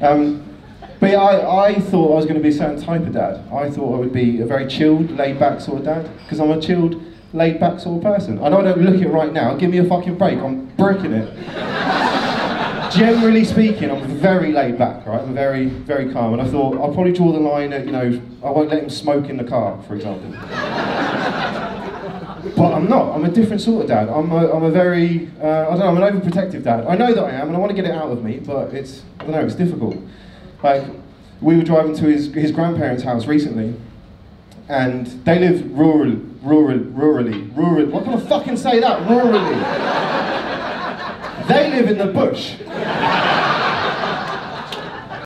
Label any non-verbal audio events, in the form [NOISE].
Um, but yeah, I, I thought I was going to be a certain type of dad. I thought I would be a very chilled, laid back sort of dad, because I'm a chilled, laid back sort of person. I know I don't look it right now, give me a fucking break, I'm bricking it. [LAUGHS] Generally speaking, I'm very laid back, right? I'm very, very calm, and I thought I'll probably draw the line at, you know, I won't let him smoke in the car, for example. But I'm not. I'm a different sort of dad. I'm a, I'm a very, uh, I don't know, I'm an overprotective dad. I know that I am, and I want to get it out of me, but it's, I don't know, it's difficult. Like, we were driving to his, his grandparents' house recently, and they live rural, rural, rurally, rural. What can I fucking say that? Rurally. they live in the bush.